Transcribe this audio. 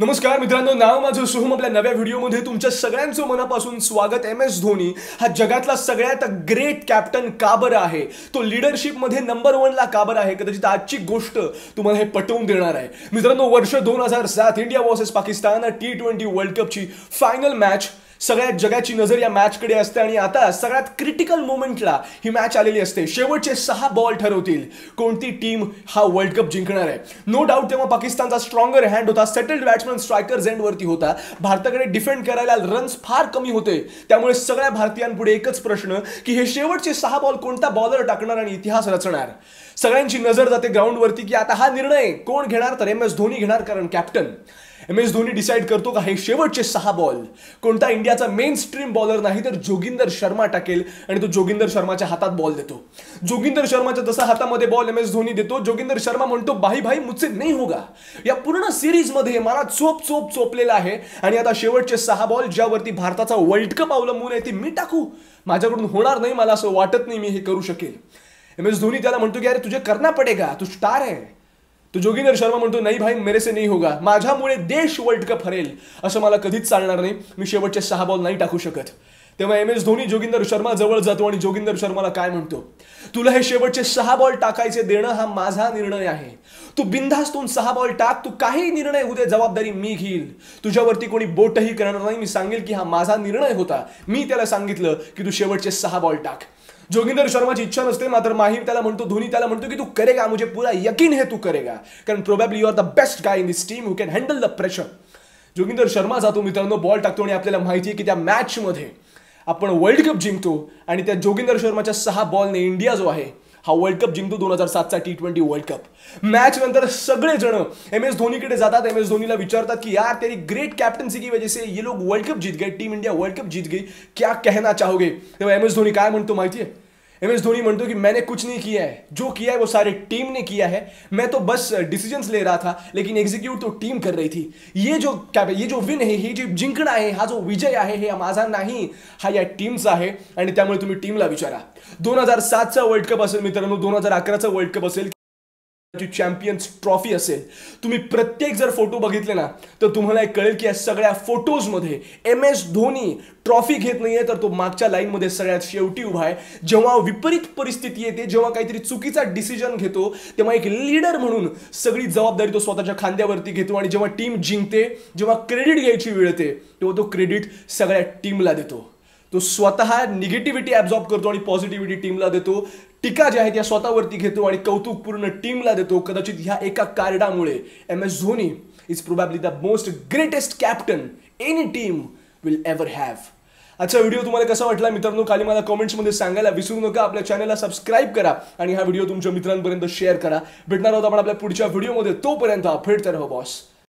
नमस्कार मित्रांनो नाव माझं सोहम. आपल्या नव्या व्हिडिओमध्ये तुमच्या सगळ्यांचं मनापासून स्वागत. एम एस धोनी हा जगातला सगळ्यात ग्रेट कॅप्टन का बरं आहे? तो लिडरशिपमध्ये नंबर वनला का बरं आहे? कदाचित आजची गोष्ट तुम्हाला हे पटवून देणार आहे. मित्रांनो वर्ष दोन हजार सात India versus Pakistan T twenty world कपची final match सगळ्या जगाची नजर या मॅचकडे असते आणि आता सगळ्यात क्रिटिकल मोमेंटला ही मॅच आलेली असते. शेवटचे सहा बॉल ठरवतील. कोणती टीम हा वर्ल्ड कप जिंकणार आहे? नो डाऊट तेव्हा पाकिस्तानचा स्ट्रॉंगर हँड होता. सेटल्ड बॅट्समन स्ट्रायकर एंडवरती होता. भारताकडे डिफेंड करायला रन्स फार कमी होते. त्यामुळे सगळ्या भारतीयांपुढे एकच प्रश्न की हे शेवटचे सहा बॉल कोणता बॉलर टाकणार आणि इतिहास रचणार? सगळ्यांची नजर जाते ग्राउंडवरती की आता हा निर्णय कोण घेणार तर एम एस धोनी घेणार कारण captain M S Dhoni decide करतो का हे शेवटचे सहा बॉल कोणता इंडियाचा मेन स्ट्रीम बॉलर नाही तर जोगिंदर शर्मा टाकेल आणि तो जोगिंदर शर्माच्या हातात बॉल देतो. जोगिंदर शर्माच्या जसा हातामध्ये बॉल एम एस धोनी देतो जोगिंदर शर्मा म्हणतो भाई भाई मुझसे नाही होगा. या पूर्ण सिरीजमध्ये मला चोप चोप चोपलेला आहे आणि आता शेवटचे सहा बॉल ज्यावरती भारताचा वर्ल्ड कप अवलंबून आहे ते मी टाकू. माझ्याकडून होणार नाही मला असं वाटत नाही मी हे करू शकेल. एम एस धोनी त्याला म्हणतो की अरे तुझे करना पडेगा तू स्टार आहे. तो जोगिंदर शर्मा म्हणतो नाही भाई मेरे से नाही होगा. माझ्यामुळे देश वर्ल्ड कप हरेल. असं मला कधीच चालणार नाही. मी शेवटचे सहा बॉल नाही टाकू शकत. तेव्हा एम एस धोनी जोगिंदर शर्मा जवळ जातो आणि जोगिंदर शर्माला काय म्हणतो? तुला हे शेवटचे सहा बॉल टाकायचे देणं हा माझा निर्णय आहे. तू बिंधास्तून सहा बॉल टाक तू काही निर्णय होते जबाबदारी मी घेईल. तुझ्यावरती कोणी बोटही करणार नाही. मी सांगेल की हा माझा निर्णय होता. मी त्याला सांगितलं की तू शेवटचे सहा बॉल टाक. जोगिंदर शर्माची इच्छा नसते मात्र माहीर त्याला म्हणतो धोनी त्याला म्हणतो की तू करेगा मुझे पुरा यकीन है तू करेगा. कारण probably you are the best guy in this team who can handle the pressure Joginder Sharma जातो मित्रांनो बॉल टाकतो आणि आपल्याला माहिती आहे की त्या मॅचमध्ये आपण वर्ल्ड कप जिंकतो आणि त्या जोगिंदर शर्माच्या सहा बॉलने इंडिया जो आहे हा वर्ल्ड कप जिंकतो दोन हजार सातचा T twenty world cup match नंतर सगळे जण एम एस धोनीकडे जातात. एम एस धोनीला विचारतात की यार तेरी ग्रेट कॅप्टन्सी की वजह से ये लोग वर्ल्ड कप जीत गए टीम इंडिया वर्ल्ड कप जीत गई. क्या कहना चाहोगे? तेव्हा एम एस धोनी काय म्हणतो माहिती आहे एम एस धोनी म्हणतो की मैंने कुछ नहीं किया है। जो किया है वो सारे टीम ने किया है। मैं तो बस डिसीजंस ले रहा था, लेकिन एग्जीक्यूट तो टीम कर रही थी। ये जो, क्या ये जो विन है ही जी जिंकणं आहे हा जो विजय आहे, हे माझा नाही, हा या टीमचा आहे, आणि त्यामुळे तुम्ही टीमला विचारा। दोन हज़ार सातचा वर्ल्ड कप असेल मित्रांनो, दोन हज़ार अकराचा वर्ल्ड कप असेल चॅम्पियन्स ट्रॉफी असेल. तुम्ही प्रत्येक जर फोटो बघितले ना तर तुम्हाला एक कळेल की या सगळ्या फोटोजमध्ये एम एस धोनी ट्रॉफी घेत नाहीये तर तो मागच्या लाईनमध्ये सगळ्यात शेवटी उभा आहे. जेव्हा विपरीत परिस्थिती येते जेव्हा काहीतरी चुकीचा डिसिजन घेतो तेव्हा एक लीडर म्हणून सगळी जबाबदारी तो स्वतःच्या खांद्यावरती घेतो आणि जेव्हा टीम जिंकते जेव्हा क्रेडिट घ्यायची वेळ येते तेव्हा तो क्रेडिट सगळ्या टीमला देतो. तो स्वतः निगेटिव्हिटी ॲब्झॉर्ब करतो आणि पॉझिटिव्हिटी टीमला देतो. टीका ज्या आहेत या स्वतःवरती घेतो आणि कौतुकपूर्ण टीमला देतो. कदाचित ह्या एका कार्डामुळे M S Dhoni is probably the most greatest captain any team will ever have आजचा व्हिडिओ तुम्हाला कसा वाटला मित्रांनो? खाली मला कमेंट्समध्ये सांगायला विसरू नका. आपल्या चॅनलला सबस्क्राईब करा आणि हा व्हिडिओ तुमच्या मित्रांपर्यंत शेअर करा. भेटणार आहोत आपण आपल्या पुढच्या व्हिडिओमध्ये तोपर्यंत फेडता राहो बॉस